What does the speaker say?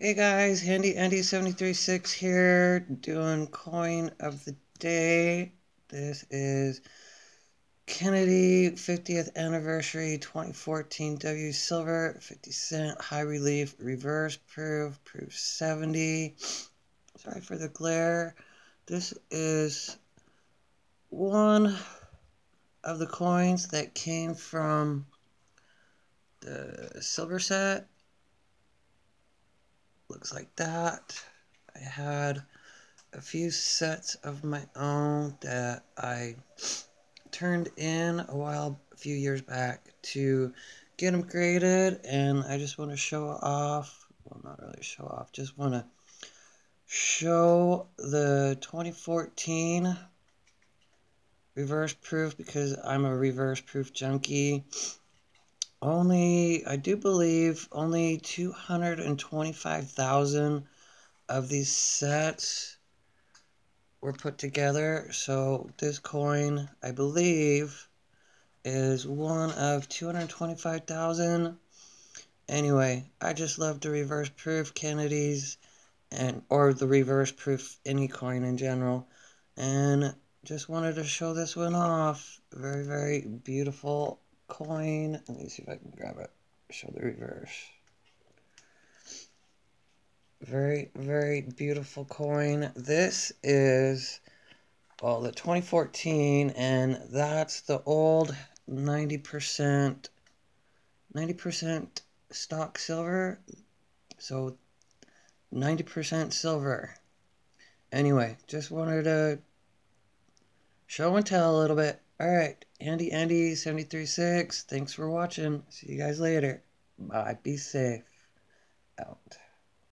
Hey guys, Handy Andy 736 here, doing coin of the day. This is Kennedy 50th anniversary 2014 W Silver 50 cent high relief reverse proof proof 70. Sorry for the glare. This is one of the coins that came from the silver set looks like that. I had a few sets of my own that I turned in a while, a few years back to get them graded, and I just want to show off, well, not really show off, just want to show the 2014 reverse proof because I'm a reverse proof junkie only, I do believe, only 225,000 of these sets were put together. So this coin, I believe, is one of 225,000. Anyway, I just love the reverse proof Kennedys and or the reverse proof any coin in general. And just wanted to show this one off. Very, very beautiful coin. Let me see if I can grab it. Show the reverse. Very, very beautiful coin. This is, well, the 2014, and that's the old 90%, 90% stock silver. So 90% silver. Anyway, just wanted to show and tell a little bit. All right, Handy Andy 736. Thanks for watching. See you guys later. Bye. Be safe. Out.